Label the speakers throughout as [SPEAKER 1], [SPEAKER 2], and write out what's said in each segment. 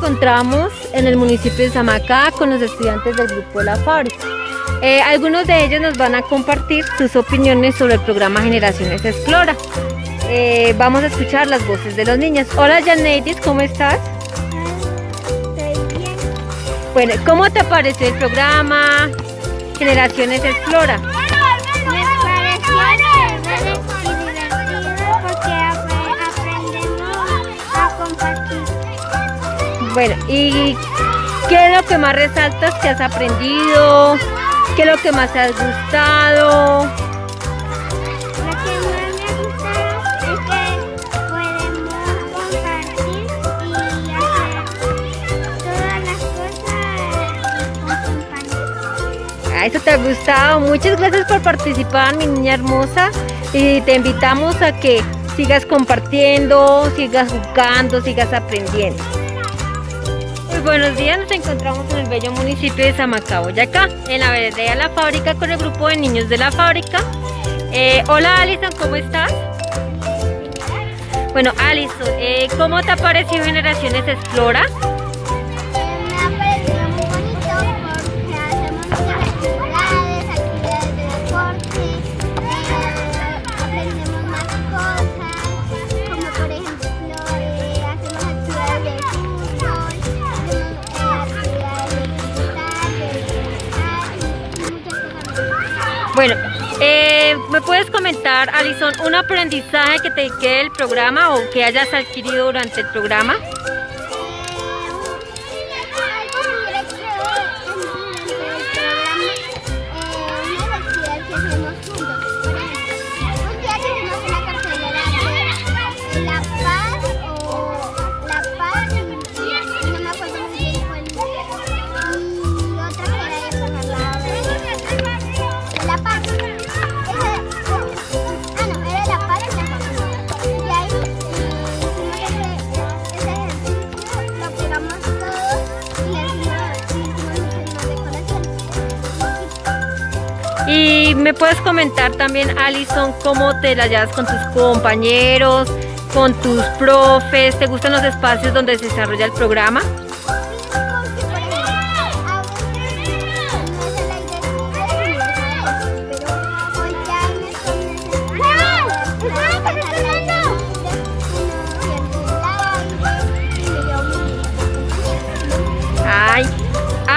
[SPEAKER 1] encontramos en el municipio de Samacá con los estudiantes del grupo de la fábrica. Eh, algunos de ellos nos van a compartir sus opiniones sobre el programa Generaciones Explora. Eh, vamos a escuchar las voces de los niños. Hola Janeidis, ¿cómo estás?
[SPEAKER 2] Estoy bien.
[SPEAKER 1] Bueno, ¿cómo te pareció el programa Generaciones Explora? Bueno, ¿y qué es lo que más resaltas que has aprendido? ¿Qué es lo que más te ha gustado? Lo
[SPEAKER 2] que más me ha gustado es que podemos compartir y hacer todas las cosas con compañeros.
[SPEAKER 1] Ah, eso te ha gustado. Muchas gracias por participar, mi niña hermosa. Y te invitamos a que sigas compartiendo, sigas jugando, sigas aprendiendo. Muy buenos días, nos encontramos en el bello municipio de Samacá, Boyacá, en la vereda La Fábrica con el grupo de niños de la fábrica. Eh, hola Alison, ¿cómo estás? Bueno, Alison, eh, ¿cómo te ha parecido Generaciones Explora? Bueno, eh, ¿me puedes comentar, Alison, un aprendizaje que te quede del programa o que hayas adquirido durante el programa? Y me puedes comentar también, Alison, cómo te la llevas con tus compañeros, con tus profes, ¿te gustan los espacios donde se desarrolla el programa?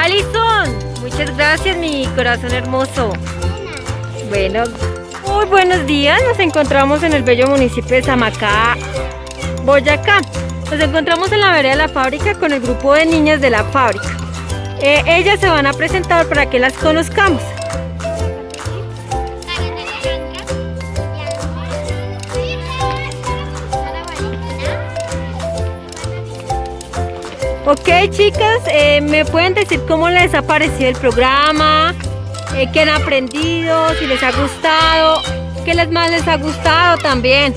[SPEAKER 1] Alison, muchas gracias, mi corazón hermoso. Bueno, muy buenos días. Nos encontramos en el bello municipio de Samacá, Boyacá. Nos encontramos en la vereda de la fábrica con el grupo de niñas de la fábrica. Eh, ellas se van a presentar para que las conozcamos. Ok, chicas, eh, ¿me pueden decir cómo les ha parecido el programa? Eh, ¿Qué han aprendido? ¿Si les ha gustado? ¿Qué les más les ha gustado también?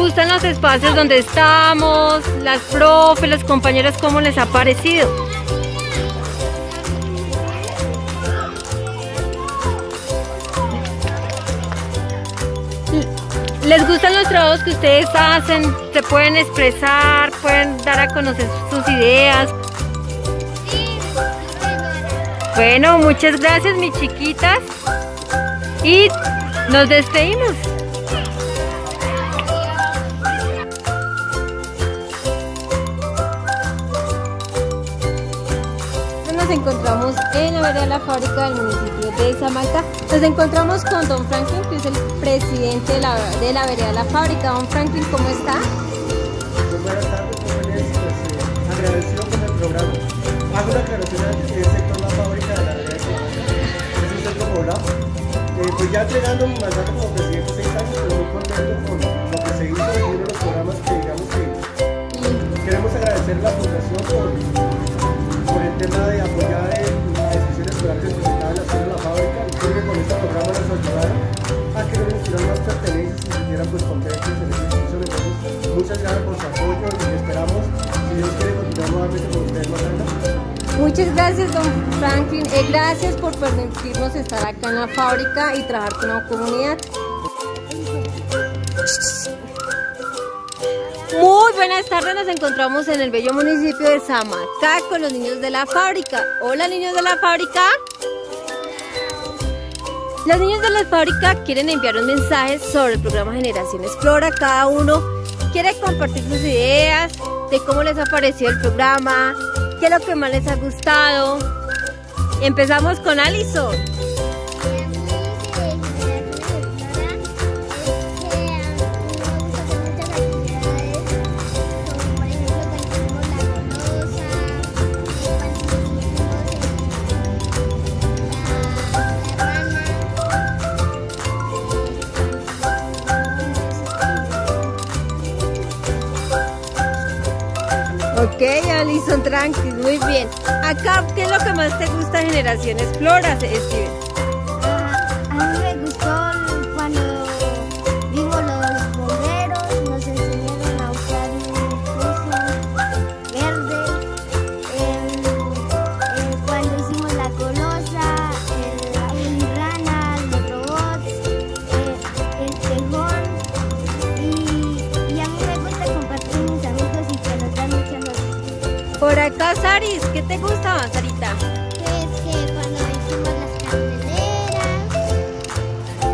[SPEAKER 1] Gustan los espacios donde estamos? Las profes, los compañeros, ¿cómo les ha parecido? ¿Les gustan los trabajos que ustedes hacen? ¿Se pueden expresar? ¿Pueden dar a conocer sus ideas? Bueno, muchas gracias mis chiquitas y nos despedimos. nos encontramos en la vereda de la fábrica del municipio de Samalca. Nos encontramos con don Franklin, que es el presidente de la, de la vereda de la fábrica. Don Franklin, ¿cómo está?
[SPEAKER 3] Buenas tardes, compañeros. Pues, eh, agradecido con el programa. Hago una aclaración antes que el sector la fábrica de la vereda de Samalca. Es un sector poblado. Eh, pues ya entregando mi mandato como presidente seis años, pero muy contento con lo que se hizo en uno de los programas que digamos que queremos agradecer a la fundación por tema de apoyar en la decisión escolar que presentaba la la fábrica y creo que con este programa nos ayudaron a que no nos tiraran más pertenencias y sintieran pues contentos en este ejercicio. Entonces, muchas gracias por su apoyo y esperamos, si Dios quiere, continuar nuevamente con ustedes más adelante.
[SPEAKER 1] Muchas gracias, don Franklin. Eh, gracias por permitirnos estar acá en la fábrica y trabajar con la comunidad. Muy buenas tardes, nos encontramos en el bello municipio de Samacá con los niños de la fábrica. Hola niños de la fábrica. Los niños de la fábrica quieren enviar un mensaje sobre el programa Generación Explora. Cada uno quiere compartir sus ideas de cómo les ha parecido el programa, qué es lo que más les ha gustado. Empezamos con Alison. Alison, tranqui, muy bien. Acá, ¿qué es lo que más te gusta Generación Explora, Steven? Por acá, Saris, ¿qué te gusta, Sarita?
[SPEAKER 2] Es que cuando hicimos las carteleras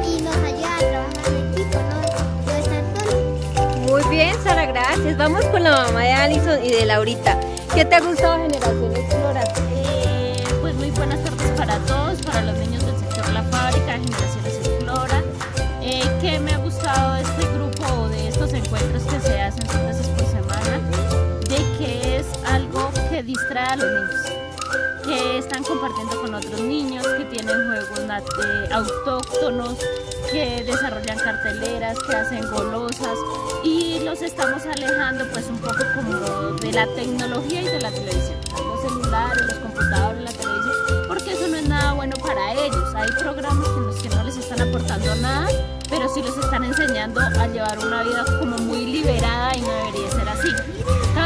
[SPEAKER 2] y nos ayuda a trabajar en equipo, no, no estar solo.
[SPEAKER 1] Muy bien, Sara, gracias. Vamos con la mamá de Alison y de Laurita. ¿Qué te ha gustado Generación Explora?
[SPEAKER 4] Eh, pues muy buenas tardes para todos, para los niños del sector La Fábrica, Generaciones Explora. Eh, ¿Qué me ha gustado de este grupo, de estos encuentros que se hacen distrae a los niños, que están compartiendo con otros niños, que tienen juegos eh, autóctonos, que desarrollan carteleras, que hacen golosas y los estamos alejando pues un poco como de la tecnología y de la televisión, los celulares, los computadores, la televisión, porque eso no es nada bueno para ellos. Hay programas con los que no les están aportando nada, pero sí los están enseñando a llevar una vida como muy liberada y no debería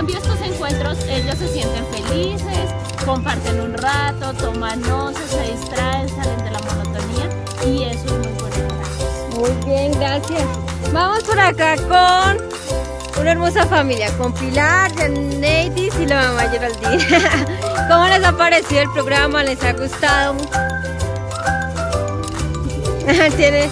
[SPEAKER 4] cambio estos encuentros ellos se sienten felices, comparten un rato, toman once, se distraen, salen de la monotonía y eso es muy ellos.
[SPEAKER 1] Muy bien, gracias. Vamos por acá con una hermosa familia, con Pilar, Janeidis y la mamá Geraldine. ¿Cómo les ha parecido el programa? ¿Les ha gustado? Tiene...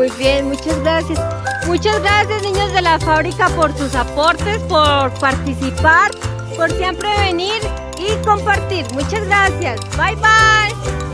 [SPEAKER 1] Muy bien, muchas gracias. Muchas gracias niños de la fábrica por sus aportes, por participar, por siempre venir y compartir. Muchas gracias. Bye bye.